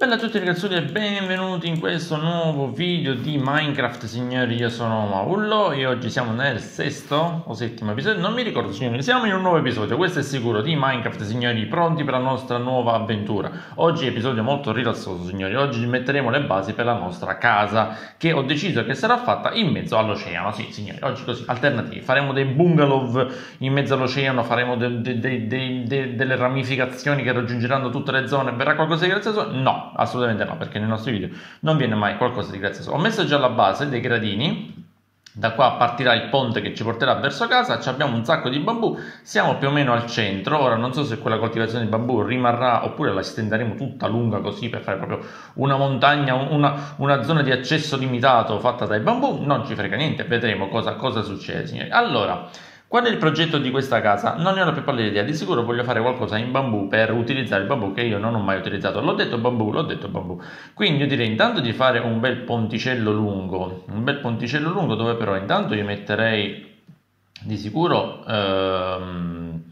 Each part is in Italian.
Bella a tutti ragazzi e benvenuti in questo nuovo video di Minecraft signori, io sono Maullo e oggi siamo nel sesto o settimo episodio, non mi ricordo signori, siamo in un nuovo episodio, questo è sicuro, di Minecraft signori, pronti per la nostra nuova avventura. Oggi episodio molto rilassoso signori, oggi metteremo le basi per la nostra casa che ho deciso che sarà fatta in mezzo all'oceano, sì signori, oggi così, alternativi, faremo dei bungalow in mezzo all'oceano, faremo de de de delle ramificazioni che raggiungeranno tutte le zone, verrà qualcosa di grazioso? No, assolutamente no, perché nei nostri video non viene mai qualcosa di grazioso. Ho messo già la base dei gradini, da qua partirà il ponte che ci porterà verso casa, abbiamo un sacco di bambù, siamo più o meno al centro, ora non so se quella coltivazione di bambù rimarrà oppure la estenderemo tutta lunga così per fare proprio una montagna, una, una zona di accesso limitato fatta dai bambù, non ci frega niente, vedremo cosa, cosa succede signori. Allora, Qual è il progetto di questa casa? Non ne ho la più pallida idea, di sicuro voglio fare qualcosa in bambù per utilizzare il bambù che io non ho mai utilizzato. L'ho detto bambù, l'ho detto bambù. Quindi io direi intanto di fare un bel ponticello lungo, un bel ponticello lungo dove però intanto io metterei di sicuro ehm,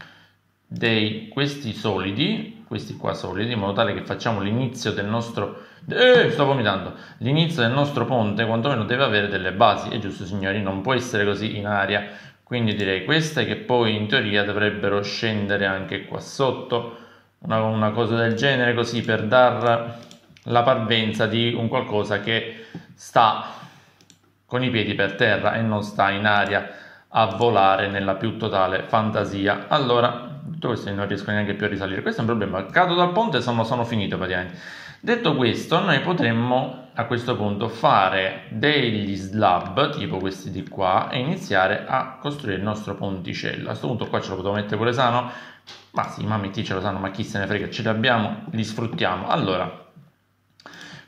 dei, questi solidi, questi qua solidi, in modo tale che facciamo l'inizio del nostro... Eh, sto vomitando! L'inizio del nostro ponte quantomeno deve avere delle basi, è giusto signori, non può essere così in aria quindi direi queste che poi in teoria dovrebbero scendere anche qua sotto. Una, una cosa del genere così per dar la parvenza di un qualcosa che sta con i piedi per terra e non sta in aria a volare nella più totale fantasia. Allora tutto questo non riesco neanche più a risalire. Questo è un problema. Cado dal ponte sono, sono finito praticamente detto questo noi potremmo a questo punto fare degli slab tipo questi di qua e iniziare a costruire il nostro ponticello a questo punto qua ce lo potevo mettere pure sano ma sì ma metticelo sano ma chi se ne frega ce li abbiamo li sfruttiamo allora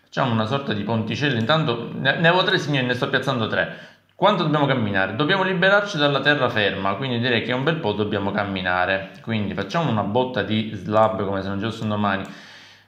facciamo una sorta di ponticello intanto ne, ne avevo tre signori ne sto piazzando tre quanto dobbiamo camminare? Dobbiamo liberarci dalla terraferma, quindi direi che un bel po' dobbiamo camminare. Quindi facciamo una botta di slab come se non ci fossero domani.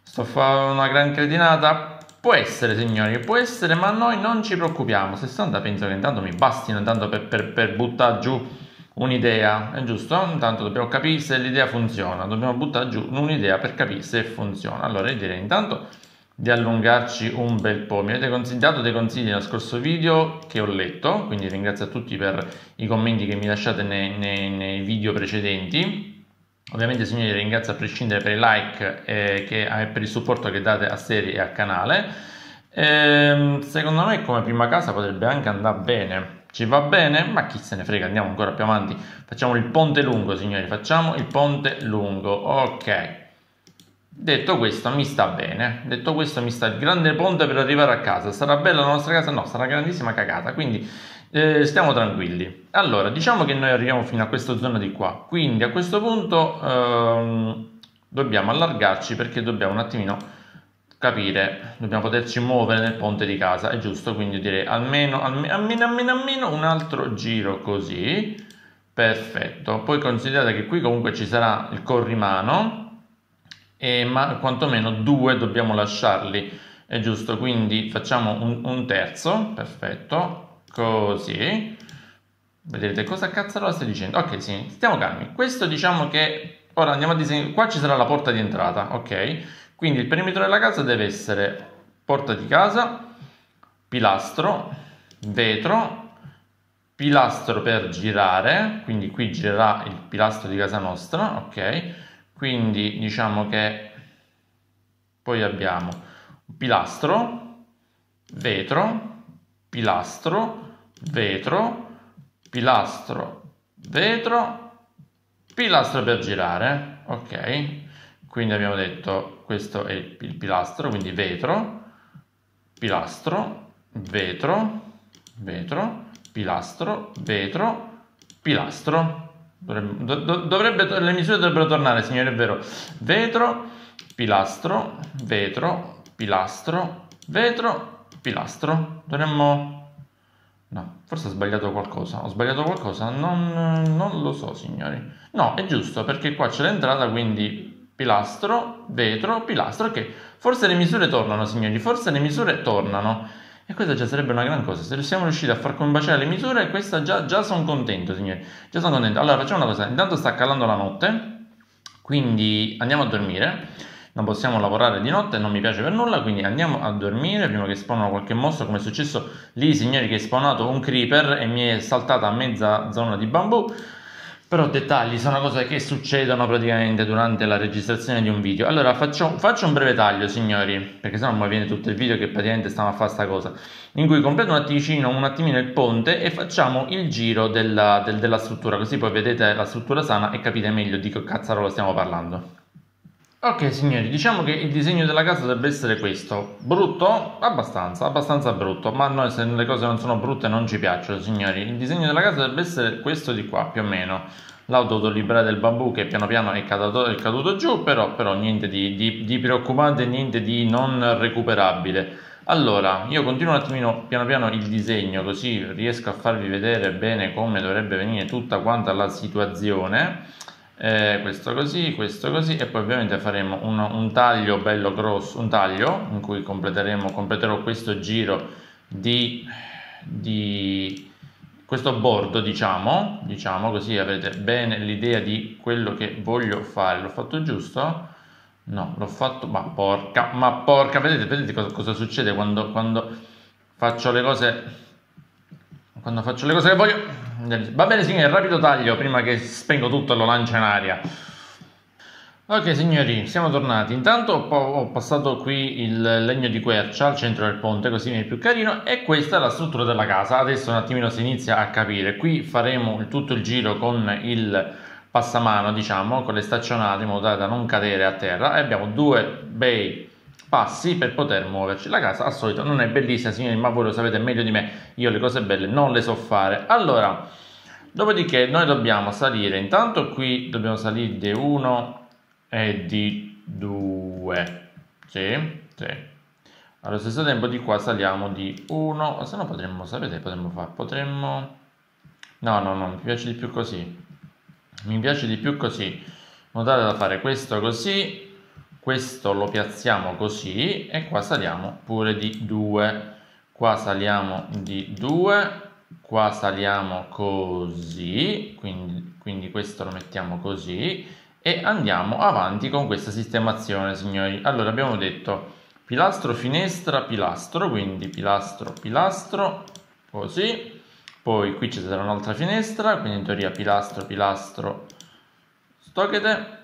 Sto fare una gran cretinata. Può essere, signori, può essere, ma noi non ci preoccupiamo. 60 penso che intanto mi bastino intanto per, per, per buttare giù un'idea, è giusto? Intanto dobbiamo capire se l'idea funziona, dobbiamo buttare giù un'idea per capire se funziona. Allora io direi intanto di allungarci un bel po'. Mi avete consigliato dei consigli nel scorso video che ho letto, quindi ringrazio a tutti per i commenti che mi lasciate nei, nei, nei video precedenti. Ovviamente signori ringrazio a prescindere per i like e eh, per il supporto che date a serie e al canale. Ehm, secondo me come prima casa potrebbe anche andare bene. Ci va bene? Ma chi se ne frega, andiamo ancora più avanti. Facciamo il ponte lungo, signori, facciamo il ponte lungo. Ok. Detto questo, mi sta bene. Detto questo, mi sta il grande ponte per arrivare a casa. Sarà bella la nostra casa? No, sarà grandissima cagata. Quindi eh, stiamo tranquilli. Allora, diciamo che noi arriviamo fino a questa zona di qua, quindi a questo punto ehm, dobbiamo allargarci perché dobbiamo un attimino capire, dobbiamo poterci muovere nel ponte di casa, è giusto, quindi direi almeno, almeno, almeno, almeno, almeno un altro giro così, perfetto. Poi considerate che qui comunque ci sarà il corrimano, e ma quantomeno due dobbiamo lasciarli, è giusto, quindi facciamo un, un terzo, perfetto, così. Vedete cosa cazzo stai dicendo. Ok sì stiamo calmi. Questo diciamo che ora andiamo a disegnare qua ci sarà la porta di entrata ok? Quindi il perimetro della casa deve essere porta di casa pilastro vetro pilastro per girare quindi qui girerà il pilastro di casa nostra ok? Quindi diciamo che poi abbiamo pilastro vetro pilastro vetro, pilastro, vetro, pilastro per girare, ok? Quindi abbiamo detto questo è il pilastro, quindi vetro, pilastro, vetro, vetro, pilastro, vetro, pilastro. Dovrebbe, dovrebbe, le misure dovrebbero tornare, signore, è vero. Vetro, pilastro, vetro, pilastro, vetro, pilastro. Dovremmo No, forse ho sbagliato qualcosa. Ho sbagliato qualcosa? Non, non lo so, signori. No, è giusto, perché qua c'è l'entrata, quindi pilastro, vetro, pilastro, ok. Forse le misure tornano, signori, forse le misure tornano. E questa già sarebbe una gran cosa. Se siamo riusciti a far combaciare le misure, questa già, già sono contento, signori. Già sono contento. Allora, facciamo una cosa. Intanto sta calando la notte, quindi andiamo a dormire. Non possiamo lavorare di notte, non mi piace per nulla, quindi andiamo a dormire prima che spawnano qualche mostro, come è successo lì, signori, che è spawnato un creeper e mi è saltata a mezza zona di bambù. Però dettagli sono cose che succedono praticamente durante la registrazione di un video. Allora faccio, faccio un breve taglio, signori, perché sennò mi viene tutto il video che praticamente stiamo a fare sta cosa. In cui completo un attimino, un attimino il ponte e facciamo il giro della, del, della struttura, così poi vedete la struttura sana e capite meglio di che cazzarola stiamo parlando. Ok signori, diciamo che il disegno della casa dovrebbe essere questo. Brutto? Abbastanza, abbastanza brutto, ma noi se le cose non sono brutte non ci piacciono signori. Il disegno della casa dovrebbe essere questo di qua, più o meno. L'auto liberare del bambù che piano piano è caduto, è caduto giù, però, però niente di, di, di preoccupante, niente di non recuperabile. Allora, io continuo un attimino piano piano il disegno così riesco a farvi vedere bene come dovrebbe venire tutta quanta la situazione eh, questo così, questo così e poi ovviamente faremo un, un, taglio bello grosso, un taglio in cui completeremo, completerò questo giro di, di questo bordo diciamo, diciamo così avete bene l'idea di quello che voglio fare, l'ho fatto giusto? No, l'ho fatto, ma porca, ma porca, vedete, vedete cosa, cosa succede quando, quando faccio le cose quando faccio le cose che voglio. Va bene signori, rapido taglio prima che spengo tutto e lo lancio in aria. Ok signori, siamo tornati. Intanto ho passato qui il legno di quercia al centro del ponte, così mi è più carino. E questa è la struttura della casa. Adesso un attimino si inizia a capire. Qui faremo tutto il giro con il passamano, diciamo, con le staccionate in modo da non cadere a terra. E abbiamo due bei passi per poter muoverci. La casa al solito non è bellissima, signori, ma voi lo sapete meglio di me, io le cose belle non le so fare. Allora, dopodiché noi dobbiamo salire, intanto qui dobbiamo salire di 1 e di 2. Sì, sì. Allo stesso tempo di qua saliamo di 1, se no potremmo, sapete, potremmo fare, potremmo... No, no, no, mi piace di più così. Mi piace di più così. Notate da fare questo così questo lo piazziamo così e qua saliamo pure di 2 qua saliamo di 2 qua saliamo così quindi, quindi questo lo mettiamo così e andiamo avanti con questa sistemazione signori. Allora abbiamo detto pilastro finestra pilastro quindi pilastro pilastro così. Poi qui ci sarà un'altra finestra quindi in teoria pilastro pilastro stochete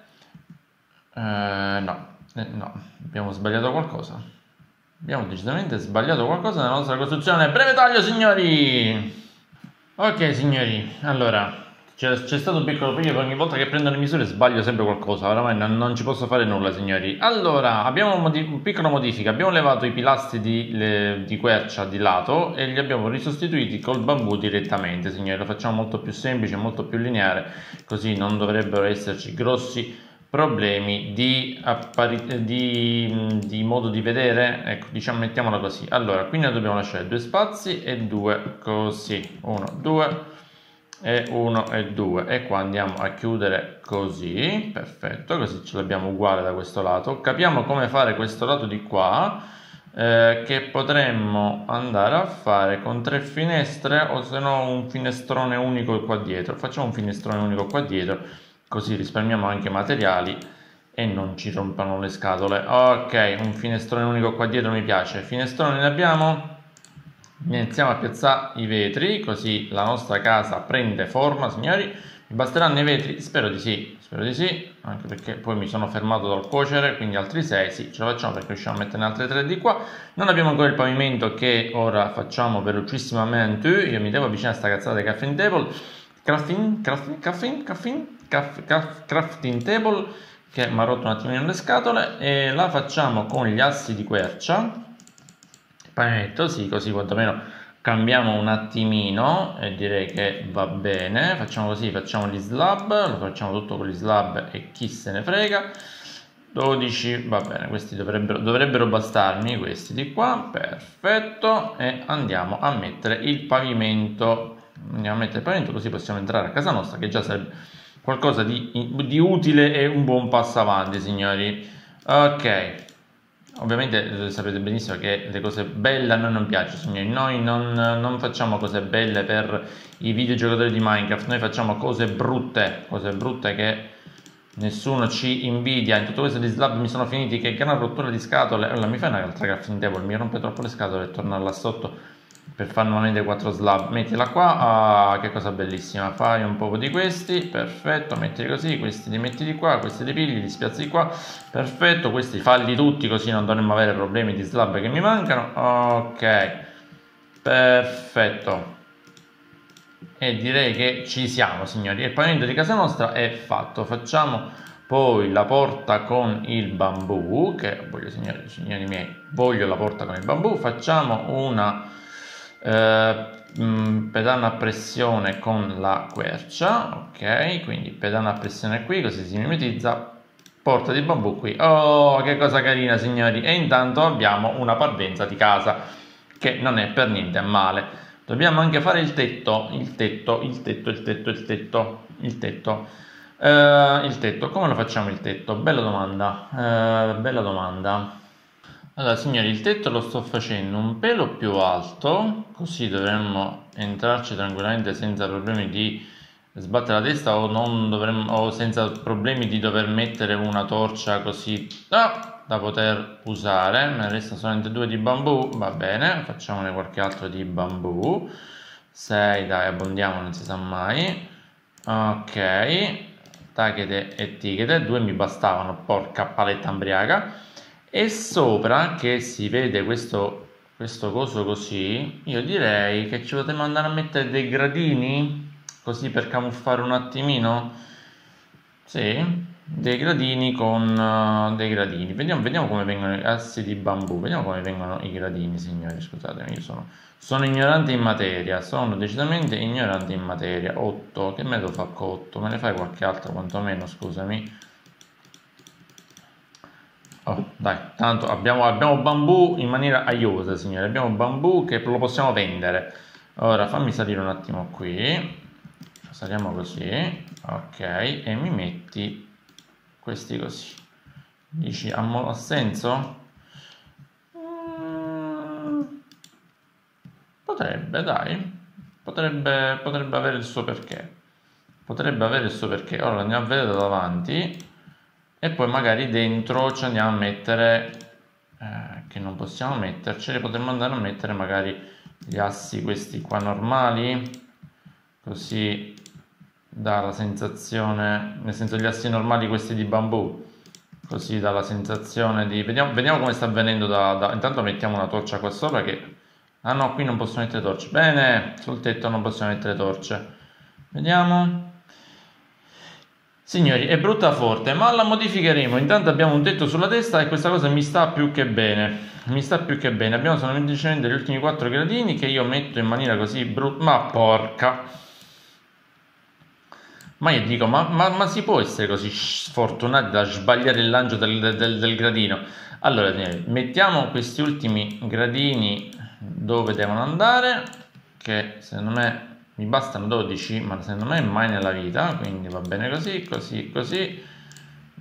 eh, no, eh, no, abbiamo sbagliato qualcosa. Abbiamo decisamente sbagliato qualcosa nella nostra costruzione. Breve taglio, signori! Ok, signori, allora c'è, stato un piccolo periodo, ogni volta che prendo le misure sbaglio sempre qualcosa, oramai non, non ci posso fare nulla, signori. Allora, abbiamo una modi- piccola modifica, abbiamo levato i pilastri di, le, di, quercia di lato e li abbiamo risostituiti col bambù direttamente, signori. Lo facciamo molto più semplice, molto più lineare, così non dovrebbero esserci grossi problemi di, appari- di, di, modo di vedere, ecco, diciamo, mettiamola così. Allora, qui noi dobbiamo lasciare due spazi e due così, uno, due e uno e due e qua andiamo a chiudere così, perfetto, così ce l'abbiamo uguale da questo lato. Capiamo come fare questo lato di qua, eh, che potremmo andare a fare con tre finestre o se no un finestrone unico qua dietro. Facciamo un finestrone unico qua dietro così risparmiamo anche materiali e non ci rompano le scatole. Ok un finestrone unico qua dietro mi piace. Finestrone ne abbiamo? Iniziamo a piazzare i vetri così la nostra casa prende forma signori. Mi basteranno i vetri? Spero di sì spero di sì anche perché poi mi sono fermato dal cuocere quindi altri 6 sì ce la facciamo perché riusciamo a metterne altre 3 di qua. Non abbiamo ancora il pavimento che ora facciamo velocissimamente io mi devo avvicinare a sta cazzata di crafting table. Crafting crafting crafting crafting crafting table che mi ha rotto un attimino le scatole e la facciamo con gli assi di quercia. Metto sì così quantomeno cambiamo un attimino e direi che va bene. Facciamo così facciamo gli slab lo facciamo tutto con gli slab e chi se ne frega. 12 va bene questi dovrebbero, dovrebbero bastarmi questi di qua perfetto. E andiamo a mettere il pavimento. Andiamo a mettere il pavimento così possiamo entrare a casa nostra che già sarebbe qualcosa di, di utile e un buon passo avanti, signori. Ok, ovviamente eh, sapete benissimo che le cose belle a noi non piacciono, signori. Noi non, non, facciamo cose belle per i videogiocatori di Minecraft, noi facciamo cose brutte, cose brutte che nessuno ci invidia, in tutto questo di slab mi sono finiti, che gran rottura di scatole, allora mi fai un'altra crafting table, mi rompe troppo le scatole e torna là sotto per far nuovamente 4 slab, mettila qua, ah, che cosa bellissima, fai un po' di questi, perfetto, mettili così, questi li metti di qua, questi li pigli, li spiazzi di qua, perfetto, questi falli tutti così non dovremmo avere problemi di slab che mi mancano, ok, perfetto, e direi che ci siamo signori. Il pavimento di casa nostra è fatto. Facciamo poi la porta con il bambù che voglio signori, signori miei voglio la porta con il bambù. Facciamo una mm, pedana a pressione con la quercia ok? Quindi pedana a pressione qui così si mimetizza. Porta di bambù qui. Oh che cosa carina signori. E intanto abbiamo una parvenza di casa che non è per niente male. Dobbiamo anche fare il tetto, il tetto, il tetto, il tetto, il tetto, il tetto. Uh, il tetto, come lo facciamo il tetto? Bella domanda, uh, bella domanda. Allora signori, il tetto lo sto facendo un pelo più alto, così dovremmo entrarci tranquillamente senza problemi di sbattere la testa o, dovremmo, o senza problemi di dover mettere una torcia così ah, da poter usare. Me ne resta solamente due di bambù, va bene, facciamone qualche altro di bambù. 6, dai, abbondiamo, non si sa mai. Ok, tachete e tichete, due mi bastavano, porca paletta ambriaca. E sopra, che si vede questo, questo coso così, io direi che ci potremmo andare a mettere dei gradini così per camuffare un attimino? Sì dei gradini con uh, dei gradini. Vediamo, vediamo come vengono i assi di bambù vediamo come vengono i gradini signori scusatemi io sono, sono ignorante in materia sono decisamente ignorante in materia. 8 che me lo fa 8 me ne fai qualche altro quantomeno scusami oh dai tanto abbiamo, abbiamo bambù in maniera aiosa signori. Abbiamo bambù che lo possiamo vendere. Ora fammi salire un attimo qui. Saliamo così. Ok e mi metti questi così. Dici ha, senso? Mm, potrebbe dai. Potrebbe, potrebbe avere il suo perché. Potrebbe avere il suo perché. Ora andiamo a vedere da davanti e poi magari dentro ci andiamo a mettere eh, che non possiamo metterceli potremmo andare a mettere magari gli assi questi qua normali così dà la sensazione, nel senso gli assi normali questi di bambù, così dà la sensazione di... Vediamo, vediamo come sta avvenendo da, da... Intanto mettiamo una torcia qua sopra che... Ah no, qui non posso mettere torce. Bene, sul tetto non possiamo mettere torce. Vediamo. Signori, è brutta forte, ma la modificheremo. Intanto abbiamo un tetto sulla testa e questa cosa mi sta più che bene. Mi sta più che bene. Abbiamo solamente gli ultimi 4 gradini che io metto in maniera così brutta. Ma porca... Ma io dico, ma, ma, ma, si può essere così sfortunati da sbagliare il lancio del, del, del gradino? Allora, mettiamo questi ultimi gradini dove devono andare, che secondo me mi bastano 12, ma secondo me mai nella vita, quindi va bene così, così, così.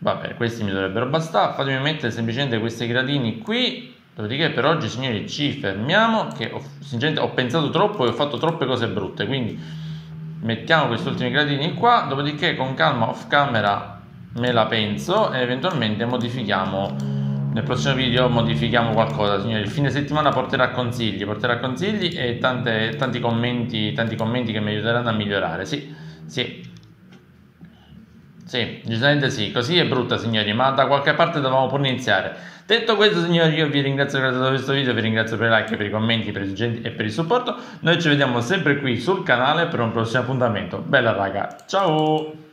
Vabbè, questi mi dovrebbero bastare. Fatemi mettere semplicemente questi gradini qui. Dopodiché per oggi, signori, ci fermiamo, che ho, sinceramente ho pensato troppo e ho fatto troppe cose brutte, quindi mettiamo questi ultimi gradini qua dopodiché con calma off camera me la penso e eventualmente modifichiamo nel prossimo video modifichiamo qualcosa signori il fine settimana porterà consigli porterà consigli e tante, tanti commenti tanti commenti che mi aiuteranno a migliorare sì sì sì, giustamente sì, così è brutta signori, ma da qualche parte dovevamo pure iniziare. Detto questo signori, io vi ringrazio per aver questo video, vi ringrazio per i like, per i commenti, per i e per il supporto. Noi ci vediamo sempre qui sul canale per un prossimo appuntamento. Bella raga, ciao!